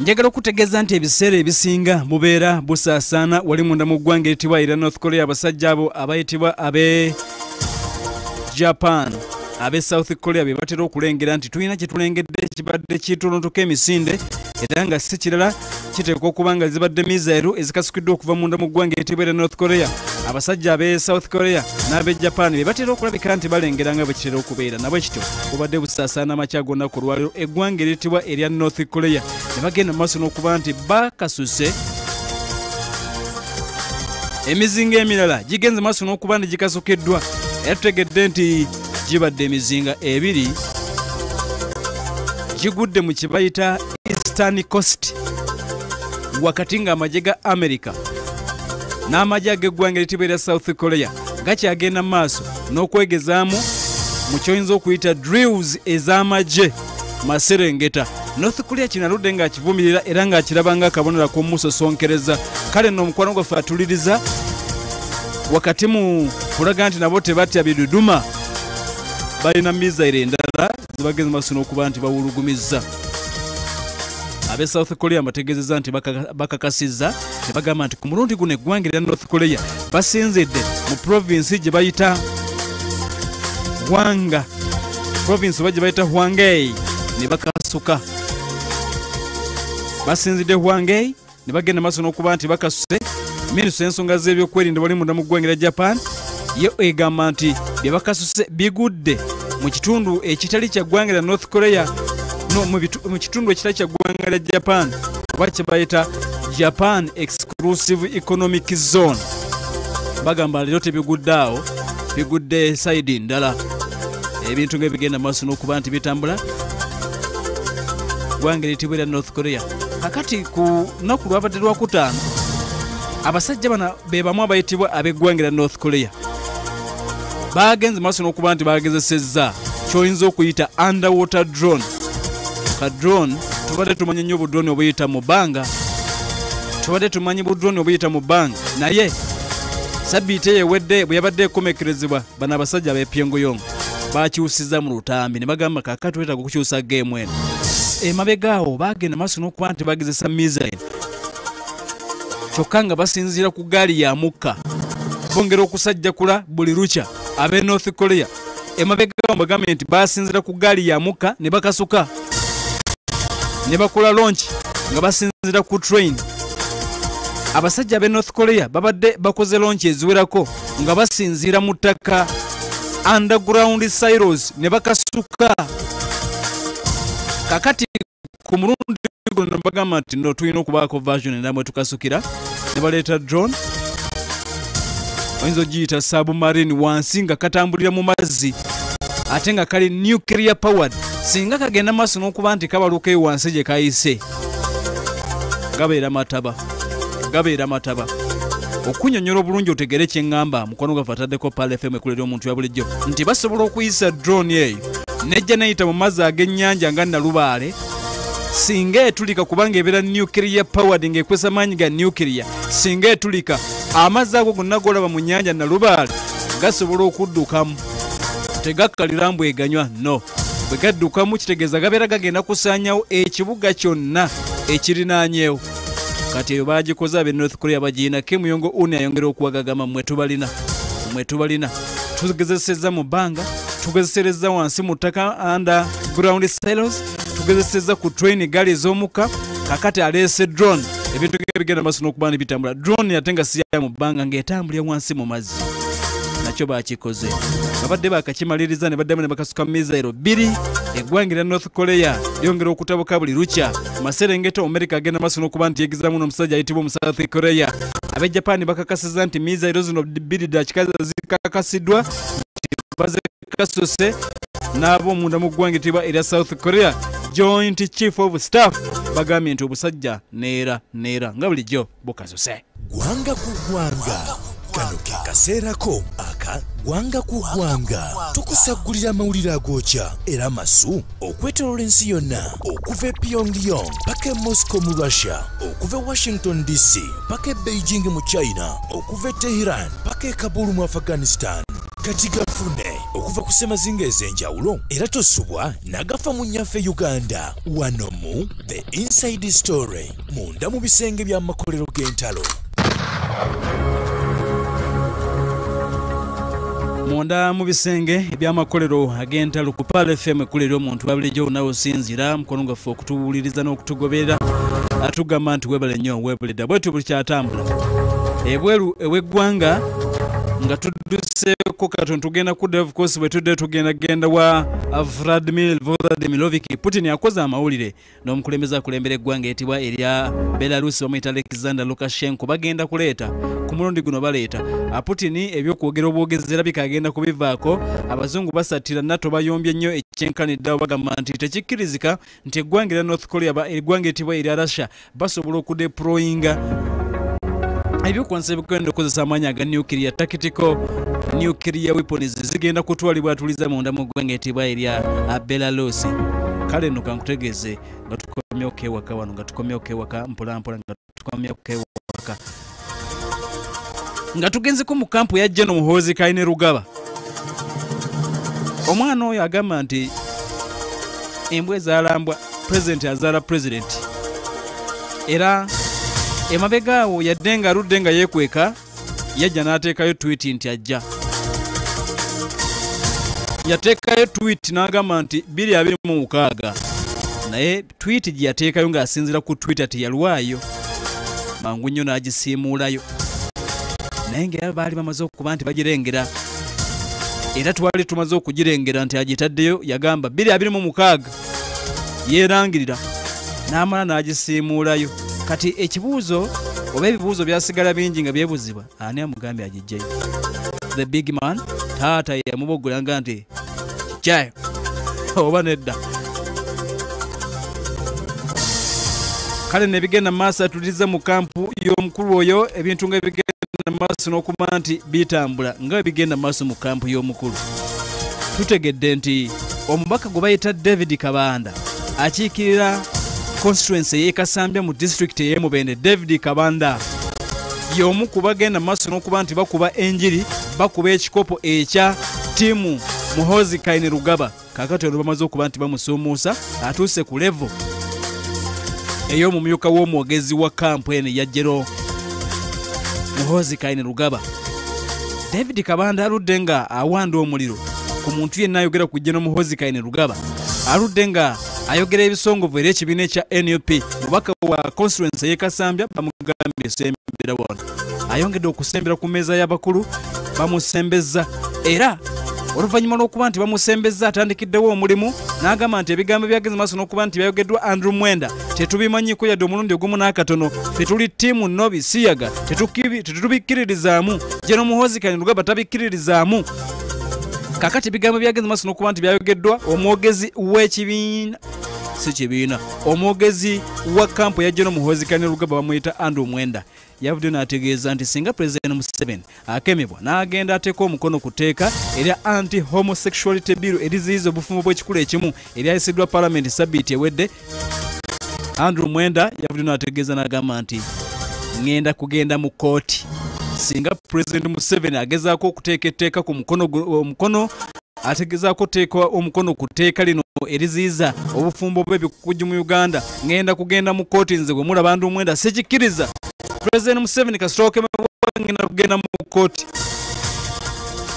njagala okutegeeza nti ebiseera ebisinga bubeera busaasaana wali munda mu ggwanga eritibwa era north korea abasajja abo abayitibwa abe japan abe south korea be batera okulengera nti tulina kye tulengedde kibadde kitonotoka emisinde era nga si kirala kiteekwa okuba nga zibadde misairu ezikasukiddwa okuva munda mu ggwanga eritibwa era north korea. Abasajja abe south korea n'abe japan be batera okulabika nti balengera nga bwe kitera okubeera. Nabwe kityo bubadde busaasaana amakya gonna ku lwaliro eggwanga eritibwa erya north korea. Ne bagenda mu maaso n'okuba nti bakasuse. Emizinga emirala gigenze maaso n'okuba nti gikasukiddwa era tutegedde nti gibadde emizinga ebiri gigudde mu kye eastern coast wakati ng'amagye ga america n'amagye ag'eggwanga eritibwa erya south korea gakyagenda mu maaso n'okwegezaamu mu kyoyinza okuyita drills ez'amagye maserengeta. North korea kino aludde ng'akivumirira era ng'akiraba ng'akabonera k'omusosonkereza kale nno omukwano gwaffe atuliriza wakati mu kulaga nti nabo tebatya biduduma balina misaire endala zibagenze maaso n'okuba nti bawulugumizza abe south korea bategezeza nti baka- bakakasizza ne bagamba nti ku mulundi guno eggwanga erya north korea basinzidde mu provinsi gye bayita hwanga. Provinsi oba gye bayita hwangei ne bakasuka. Basinzidde hwangei ne bagenda maaso n'okuba nti bakasuse. Minisita ensonga z'ebyokwerinda bali munda mu ggwanga erya japan ye egamba nti bye bakasuse bigudde mu kitundu ekitali kya ggwanga lya north korea mu kitundu ekitali kya ggwanga lya japan oba kye bayita japan exclusive economic zone. Bagamba leero tebigudde awo bigudde saidi ndala. Ebintu ngaebigenda maaso n'okuba nti bitambula. Ggwanga eritibwa erya north korea. Kakati ku lunaku lwabadde lwakutaano abasajja bano be bamu abayitibwa ab'eggwanga erya north korea bagenze maaso n'okuba nti bagezesezza kyoyinza okuyita underwater drone ka drone tubadde tumanyi nnyo obudroni obuyita mu bbanga. Tubadde tumanyi budroni obuyita mu bbanga. Naye sabbiiti eyo ewedde bwe yabadde ekomekerezebwa bano abasajja ab'epyenguyongo bakyusiza mu lutambi. Ne bagamba kakati wetaaga okukyusa geemu eno. Emabega awo bagenda maaso n'okuba nti bagezesa misaire kyokka nga basinziira ku gaali ya mukka. Bongera okusajjakula buli lukya ab'e north korea. Emabega awo bagambye nti basinziira ku gaali ya mukka ne bakasuka ne bakola launch nga basinziira ku train. Abasajja ab'e north korea babadde bakoze launch eziwerako nga basinziira mu ttaka. Underground silos ne bakasuka. Kakati ku mulundi guno ne bagamba nti no tulina okubaako version endamwe tukasukira. Ne baleeta drone oyinza ogiyita submarine wansi nga katambulira mu mazzi ate nga kali nuclear powered singa kagenda maaso n'okuba nti kabaluka eyo wansi gye kayise gabeera mataba gabeera mataba. Okunyonyola obulungi otegere kyeŋŋamba mukono gwaffe ataddeko pal fm ekulera omuntu ya bulijjo nti basobola okuyisa drone eyo nejja neyita mu mazzi ag'ennyanja nga nalubaale singa etulika kubanga ebeera nuclear powered ng'ekwesa maanyi ga nuclear singa etulika amazzi ago gonna golaba mu nnyanja nalubaale gasobola okuddukamu. Tegakkalira mbu eganywa no bwe gaddukamu kitegeeza gabeera gagenda kusaanyawo ekibuga kyonna ekirinaanyeewo. Kati eyo bagikoze ab'e north korea bagiina kemuyongo uni ayongera okuwagagamba mmwe tubalina mmwe tubalina. Tugezesezza mu bbanga tugezesereza wansi mu ttaka under ground silos tugezesezza ku train gaali ez'omukka. Kakati aleese drone ebintu ebigenda maaso n'okuba ni bitambula. Drone ate nga siyaya mu bbanga ng'etambulira wansi mu mazzi nakyo bakikoze. Babadde bakakimaliriza ne baddamu ne bakasuka misairo bbiri eggwanga erya north korea lyongera okutabuka buli lukya. Maserengeta omerika agenda maaso n'okuba nti yegezamu n'omusajja ayitibwa omu south korea. Ab'e japan bakakasiza nti misairo zino bbiri dakikazi zikakasiddwa nti bazekasose n'ab'omunda mu ggwanga eritibwa erya south korea. Joint chief of staff bagambye nti obusajja neera neera nga bulijjo bukasose gwanga ku gwanga kano ke kaseerako aka gwanga ku gwanga tukusagulira amawulire agookya era masu okwetolola ensi yonna. Okuva e pyongyong paka e moscow mu russia. Okuva e washington dc paka e beijing mu china. Okuva e teheran paka e kabulu mu afghanistan. Kati gafune okuva ku semazinga ez'enjawulo era tosubwa n'agafa mu nnyaffe uganda. Wano mu the inside story munda mu bisenge by'amakolero g'entalo munda mu bisenge ebyamakolero ag'entalo ku pal fm ekulera omuntu wabulijjo nawe osinzira mukono gwaffe okutuwuliriza n'okutugoberera. Atugamba nti webale nnyo webuledda bwetu buli kyatambula. Ebweru ew'eggwanga nga tudduseeko katono tugenda kudda of course bwe tudde tugenda genda wa vladimir vladimirovic putin akoze amawulire n'omukulembeze akulembera eggwanga etibwa erya belarusi bamuyita alexander lukashenko. Bagenda kuleeta ku mulundi guno baleeta. Putin ebyokwogera obwogezi erabika agenda kubivaako. Abazungu basatira nato bayombye nnyo ekyenkaniddawo bagamba nti tekikkirizika nti eggwanga erya north korea eggwanga etibwa erya russia basobola okudeployinga ebyokuwanisa ebigenda okukozesa amaanyi aga nuclear tactical nuclear weapons zigenda kutwalibwa atuliza munda mu ggwanga etibwa erya belarus. Kale nno kankutegeeze nga tukomye okewaka wano nga tukomye okewaka mpolampola nga tukomye okewaka nga tugenzeko mu kampu ya jeno muhoozi kaine rugaba. Omwana oyo agamba nti embwa ezaalambwa pulezidenti azaala pulezidenti era emabega awo yadde nga aludde nga yeekweka yajja n'ateekayo twiti nti ajja. Yateekayo twiti n'agamba nti 226 naye twiti gye yateekayo ng'asinziira ku twitter teyalwayo mangu nnyo n'agisiimuulayo. Naye ngaera baali bamaze okuba nti bagirengera. Era twali tumaze okugirengera nti agitaddeyo yagamba 226 yeerangirira n'amala n'agisiimuulayo kati ekibuuzo oba ebibuuzo byasigala bingi nga byebuzibwa ani amugambye agijjayo? The big man taata yamubogolanga nti kijjayo oba nedda? Kale nebigenda mu maaso atuliriza mu kampu y'omukulu oyo ebintu nga ebigenda mu maaso n'okuba nti bitambula nga ebigenda mu maaso mu kampu y'omukulu. Tutegedde nti omubaka gwe bayita david kabanda akiikirira constituency eyekasambya mu disitulikiti ey'emubende david kabanda. Y'omu ku bagenda mu maaso n'okuba nti bakuba enjiri bakuba ekikopo ekya ttiimu muhozi kaine rugaba kakati ono bamaze okuba nti bamusuumuusa atuuse ku levo ey'omumyuka w'omwogezi wa kampeni ya jero. Muhozi kaine rugaba david kabanda aludde nga awanda omuliro ku muntu yenna ayogera ku jeno muhozi kaine rugaba aludde nga ayogera ebisongovu era ekibiina ekya nup mubaka wa constituency eyekasambya bamugambye sembera wano. Ayongedde okusembera ku mmeeza y'abakulu bamusembeza era oluvannyuma lw'okuba nti bamusembeza atandikiddewo omulimu n'agamba nti ebigambo byageze maaso n'okuba nti byayogeddwa andrew mwenda. Tetubimanyiko yadde omulundi ogumu n'akatono. Fe tuli ttiimu nobi siyaga tetubikkiririzaamu jeno muhozi kani lugaba tabikkiririzaamu kakati ebigambo byageze maaso n'okuba nti byayogeddwa omwogezi w'ekibiina si kibiina omwogezi wa kampu ya jeno muhozi kani lugaba bamuyita andrew mwenda. Yavudde n'ategeeza nti singa pulezidenti museveni akemebwa n'agenda ateeka omukono ku tteeka erya anti homosexuality bill eriziyiza obufumbo bw'ekikulu ekimu eryayisiddwa palamenti sabiiti ewedde. Andrew mwenda yavudde n'ategeeza n'agamba nti ŋŋenda kugenda mu kooti singa pulezidenti museveni agezaako okuteeka etteeka ku mukono ategezaako okuteeka omukono ku tteeka lino eriziyiza obufumbo bw'ebikukuju mu uganda. Ŋŋenda kugenda mu kooti nze bwe mulaba andrew mwenda sikikkiriza. Pulezidenti museveni kasitooke ngenda kugenda mu kooti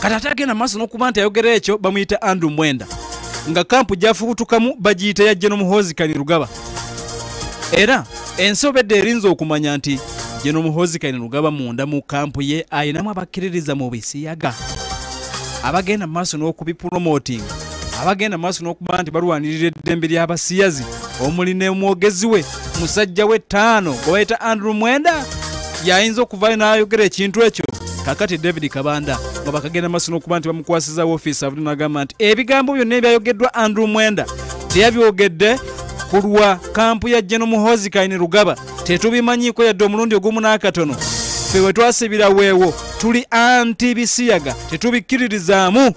kati ate agenda maaso n'okuba nti ayogera ekyo bamuyita andrew mwenda. Nga kampu gyafubutukamu bagiyita ya jeno muhozi kani rugaba era ensi obedde erinza okumanya nti jeno muhozi kani rugaba munda mu kampu ye ayinamu abakkiririza mu bisiyaga. Abagenda mu maaso n'okubipromotinga abagenda mu maaso n'okuba nti balwanirira eddembe ly'abasiyazi. Omuli n'omwogezi we musajja we ttaano gwe bayita andrew mwenda yayinza okuvaayo n'ayogera ekintu ekyo. Kakati david kabanda nga bakagenda maaso n'okuba nti bamukwasiza woofiisi avudde n'agamba nti ebigambo byonna ebyayogeddwa andrew mwenda teyabyogedde ku lwa kampu ya jeno muhozi kaini rugaba. Tetubimanyiiko yadde omulundi ogumu n'akatono ffe we twasibira weewo tuli anti bisiyaga tetubikkiririzaamu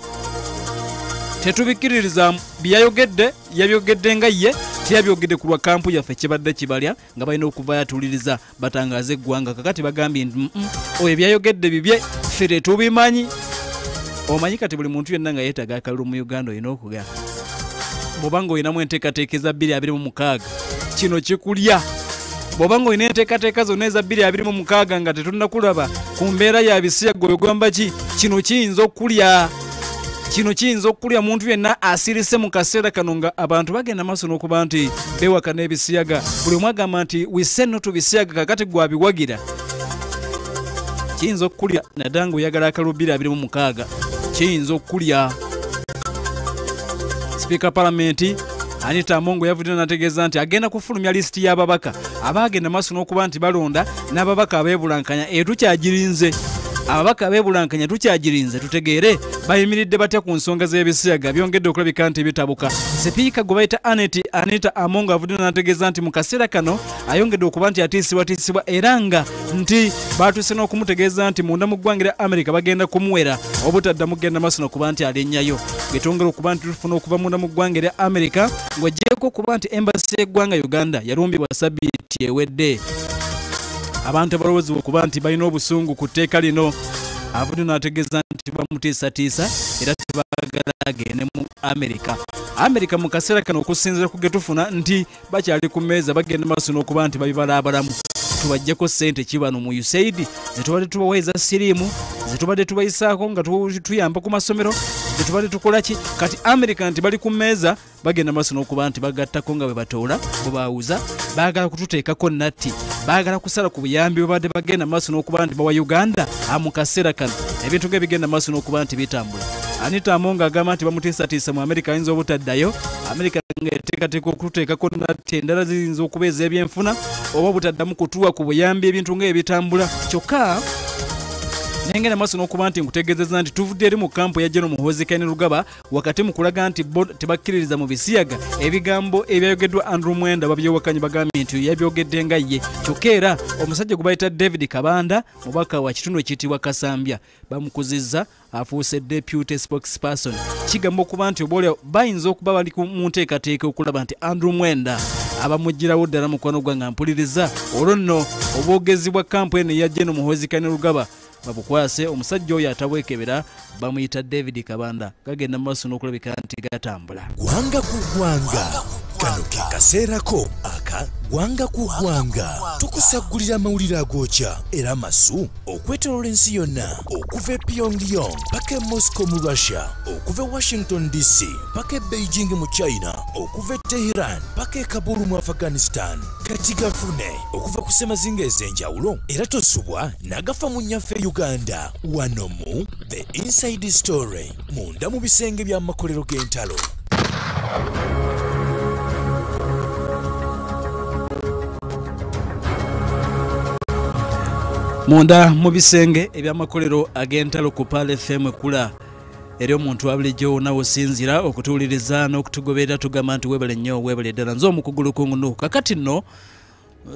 tetubikkiririzaamu byeyayogedde yabyogedde nga ye teyabyogedde ku lwa kampu yaffe kibadde kibalya nga balina okuvayo atuliriza batangaza eggwanga kakati bagambye nti "Mm, mm, oyo byayogedde bibye ffe tetubimanyi omanyi kati buli muntu yenna nga yeetaga akalulu mu uganda olina okuga bw'oba nga olinamu enteekateeka eza 226 kino kikulya bw'oba nga olina enteekateeka zonna eza 226 nga tetunnakulaba ku mbeera ya bisiyaga oyogamba ki? Kino kiyinza okulya. Kino kiyinza okulya muntu yenna asirise mu kaseera kano nga abantu bagenda maaso n'okuba nti bewaka n'ebisiyaga. Buli omu agamba nti wiseno tu bisiyaga kakati gwabiwagira kiyinza okukulya naddala nga oyagala akalulu 226 kiyinza okukulya sipiika palamenti anita amongo yavudde nategeeza nti agenda kufulumya lisiti y'ababaka abaagenda maaso n'okuba nti balonda n'ababaka abeebulankanya eyo ababaka abeebulankanya tukyagirinze tutegeere bayimiridde batya ku nsonga z'ebisiyaga byongedde okulabika nti bitabuka sipiika gwe bayita anet anita amongo avudde nategeeza nti mu kaseera kano ayongedde okuba nti atiisibwatiisibwa era nga nti baatuuse n'okumutegeeza nti munda mu ggwanga lya amerika bagenda kumuwera. Obutaddamu kugenda maaso n'okuba nti alinnyayo getwongera okuba nti tufuna okuva munda mu ggwanga lya amerika ng'ogyeko okuba nti embasi y'eggwanga uganda yalumbibwa sabiiti ewedde. Abantu abalowoozebwa okuba nti balina obusungu ku tteeka lino avudde n'ategeeza nti bamutiisatiisa era tebaagala agende mu amerika amerika mu kaseera kano okusinziira ku ge tufuna nti bakyali ku mmeeza bagenda maaso n'okuba nti babibalaabalamu. Tubajjeko ssente kibano mu usaid zetubadde tubaweeza siriimu zetubadde tubayisaako nga tu- tuyamba ku masomero zetubadde tukola ki? Kati amerika nti bali ku mmeeza bagenda maaso n'okuba nti bagattako nga bwe batoola bwe baawuza baagala kututeekako natti baagala kusala ku buyambi bwe badde bagenda maaso n'okuba nti bawa uganda ah, mu kaseera kano. Ebintu ng'ebigenda maaso n'okuba nti bitambula. Anita amonga agamba nti bamutiisatiisa mu amerika ayinza obutaddayo? Amerika ngaeteekateeka okututeekako natti endala ziyinza okuba ez'ebyenfuna oba butaddamu kutuwa ku buyambi ebintu ng'ebitambula kyokka nengenda maaso n'okuba nti nkutegeezeza nti tuvudde eri mu kampu ya jeno muhoozi kaine lugaba wakati mu kulaga nti bo tebakkiririza mu bisiyaga. Ebigambo ebyayogeddwa andrew mwenda babyewakanyi bagambye nti yabyogedde nga ye. Kyokka era omusajja gwe bayita david kabanda mubaka wa kitundu ekiyitibwa kasambya bamukuzizza afuuse deputy spokesperson. Kigamba okuba nti obaolyawo bayinza okuba bali mu nteekateeka okulaba nti andrew mwenda abamugirawo ddala mukwano gwange mpuliriza. Olwo nno obwogezi bwa kampu eno eya jeno muhoozi kaine lugaba babukwase omusajja oyo atabwekebera bamuyita david kabanda. Gagenda mu maaso n'okulabika nti gatambula. Gwanga ku gwanga kano ke kaseerako aka gwanga ku gwanga tukusaggulira amawulire agookya era masu okwetolola ensi yonna. Okuva e pyongyong paka e moscow mu russia. Okuva e washington dc paka e beijing mu china. Okuva e teheran paka e kabulu mu afghanistan. Kati gafune okuva ku semazinga ez'enjawulo era tosubwa nagafa mu nnyaffe uganda. Wano mu the inside story munda mu bisenge by'amakolero g'entalo munda mu bisenge ebyamakolero ag'entalo ku pal fm ekula eri omuntu wa bulijjo wonna wosinzira okutuwuliriza n'okutugoberera tugamba nti webale nnyo webale ddala. Nze omukugu lukungunuku kakati nno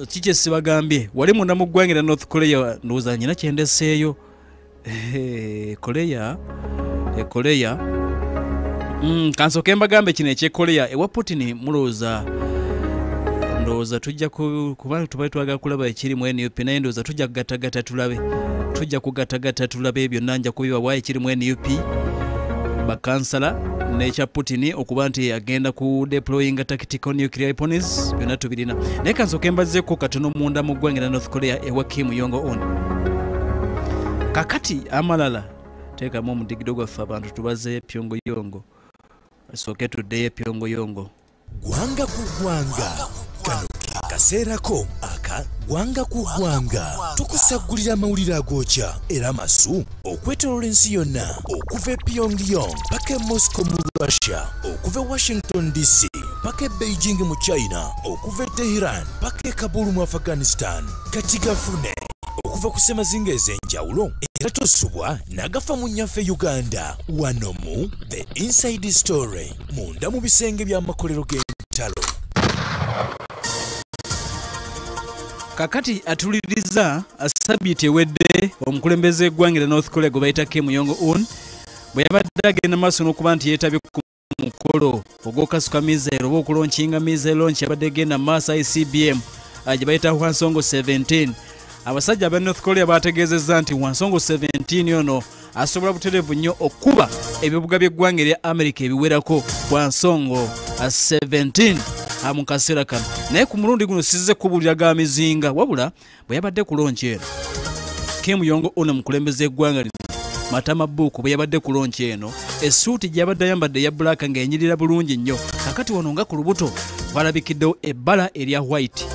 kiki esibagambye wali munda mu ggwanga era north korea ndowooza nyina kyendeseeyo Eh, korea? E Mm, kansooke mbagambe kino ekyekorea ewa putin mulowooza ndowooza tujja ku- kuba tubali twagala kulaba ekiri mu nup naye ndowooza tujja kugatagata tulabe tujja kugatagata tulabe byonna nja kubibawa ekiri mu nup bakansala nekya putin okuba nti agenda ku deployinga tactical nuclear weapons byonna tubirina. Naye kansooke mbazeeko katono munda mu ggwanga lya north korea ewa kim yongo on kakati amalala teekamu omudigido gwaffe abantu tubaze pyongoyongo sooke tuddeyo pyongoyongo gwanga ku gwanga kano ke kaseerako aka gwanga ku gwanga tukusaggulira amawulire agookya era masu okwetolola ensi yonna okuva e pyongyong paka e moscow mu russia okuva e washington dc paka e beijing mu china okuva e teheran paka e kabulu mu afghanistan. Kati gafune okuva ku semazinga ez'enjawulo era tosubwa nagafa mu nnyaffe uganda. Wano mu the inside story munda mu bisenge by'amakolero g'entalo kakati atuliriza sabiiti ewedde omukulembeze eggwanga lya north korea gwe bayita kim un bwe yabadde agenda maaso n'okuba nti yeetabye ku mukolo ogw'okasuka misaire oba okulonkinga misaire lonki yabadde egenda mu maaso icbm ah, gye bayita wansongo 17 abasajja aba north korea bategeezezza nti wansongo 17 ono asobola butereevu nnyo okuba ebibuga by'eggwanga erya amerika ebiwerako wansongo 17 mu kaseera kano. Naye ku mulundi guno sizze kubuulira ga mizinga wabula bwe yabadde ku lonki eno kim yongo ono mukulembeza eggwanga lino matama buuku bwe yabadde ku lonki eno essuuti gye yabadde ayambadde eya bulaaka ng'enyirira bulungi nnyo. Kakati wano nga ku lubuto kwalabikiddewo ebbala erya white.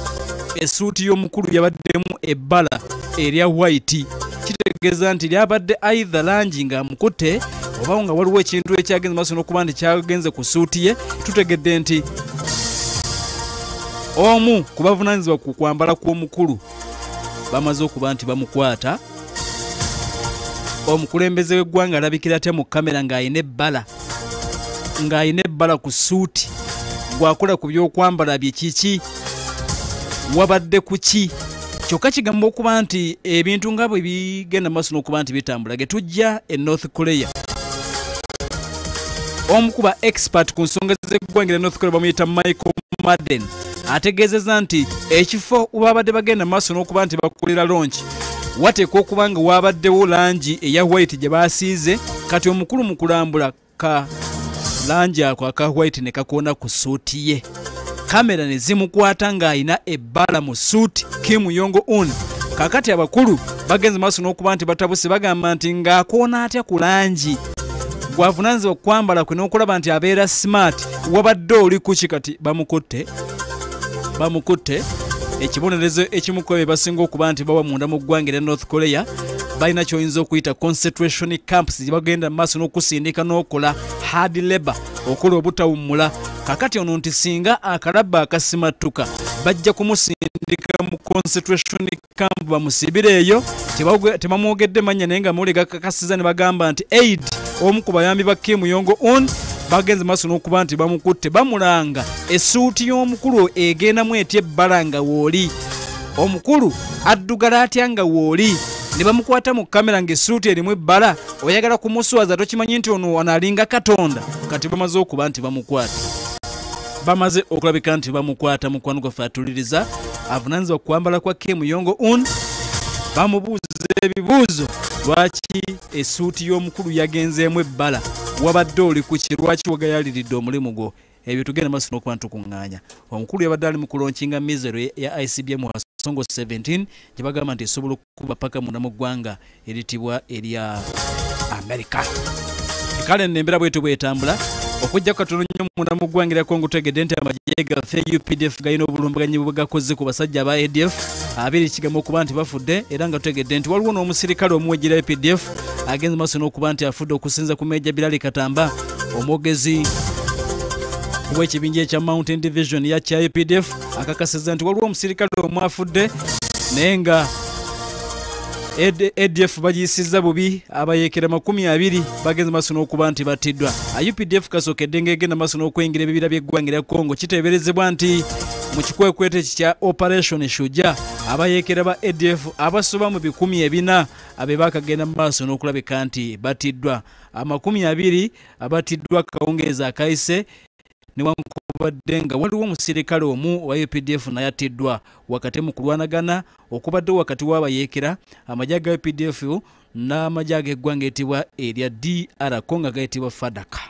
Essuuti y'omukulu yabaddemu ebbala erya white. Kitegeeza nti lyabadde aitha langi ng'amukutte oba nga waliwo ekintu ekyagenze maaso n'okuba nti kyagenze ku ssuuti ye tutegedde nti omu ku bavunanyizibwa ku kwambala kw'omukulu bamaze okuba nti bamukwata. Omukulembeze w'eggwanga alabikira atya mu kamera ng'ayina ebbala ng'ayina ebbala ku ssuuti gwakola ku byokwambala bye kiki? Wabadde ku ki? Kyokka kigamba okuba nti ebintu nga bwe bigenda maaso n'okuba nti bitambula ge tujja e north korea. Omu kuba expert ku nsonga z'eggwanga north korea bamuyita michael madden ategeezeza nti ekifo webabadde bagenda maaso n'okuba nti bakolera lonki wateekwa okuba nga wabaddewo langi eya white gye basiize kati omukulu mu kulambula ka langi ako aka white ne kakoona ku suuti ye. Kamera ne zimukwata ng'ayina ebbala mu suuti kim yongo un kakati abakulu bagenze maaso n'okuba nti batabuse bagamba nti ng'akoona atya ku langi? Gwavunanyizibwa kwambala kwe n'okulaba nti abeera smart wabadde oli kuki kati bamukutte bamukutte. Ekibonerezo ekimu ku ebyo basinga okuba nti bawa munda mu ggwanga erya north korea balina kyoyinza okuyita concentration camps gye bagenda mu maaso n'okusindika n'okola hard labor okola obutawummula. Kakati ono nti singa akalabba akasimattuka bajja kumusindika mu concentration camp bamusibire eyo. Tebamwogedde mannya naye nga mawuli gakakasiza ne bagamba nti aid omu ku bayambi ba kim yongo un bagenze maaso n'okuba nti bamukutte bamulanga. Essuuti y'omukulu egendamu etya ebbala nga wooli omukulu addugala atya nga wooli ne bamukwata mu kamera ng'essuuti erimu ebbala? Oyagala kumuswaza tokimanyi nti ono wano alinga katonda? Kati bamaze okuba nti bamukwata. Bamaze okulabika nti bamukwata mukwano gwaffe atuliriza avunanyizibwa kwambala kwa kim yongo un. Bamubuuza ebibuuzo lwaki essuuti y'omukulu yagenzeemu ebbala? Wabadde oli ku ki? Lwaki wagayaliridde omulimu gwo? Ebyo tugenda maaso n'okuba ntukuŋŋaanya omukulu yabadde ali mu kulonkinga mizero ya icbm wasongo 17 gye bagamba nti esobola okuba paka munda mu ggwanga eritibwa erya amerika kale nembera bwetu bwetambula okujja katono nnyo munda mu ggwanga erya kongo tegedde nti amagye gaffe updf galina obulumbaganyi bwe gakoze ku basajja aba adf abiri kigamba okuba nti bafudde era nga tutegedde nti waliwo n'omusirikale omuwejera apdf agenze maaso n'okuba nti afudde okusinza ku meja birali katamba omwogezi ow'ekibinja ekya mountain division ya kya apdf akakasiza nti waliwo omusirikale omu afudde naye nga adf bagiyisiza bubi abayeekera makumi abiri bagenze maaso n'okuba nti battiddwa updf kasookedde ng'egenda maaso n'okwingira ebibira by'eggwanga erya congo kiteeberezebwa nti mu kikwekweto eki kya operation shuja abayeekera ba adf abasoba mu bikumi ebina abe bakagenda mu maaso n'okulabika nti battiddwa amakumi abiri abattiddwa kawungeezi akayise newankubadde nga waliwo omusirikale omu wa updf naye attiddwa wakati mu kulwanagana okubaddewo wakati w'abayeekera amajja ga updf n'amajja ag'eggwanga etibwa erya dr congo gayitibwa fadaka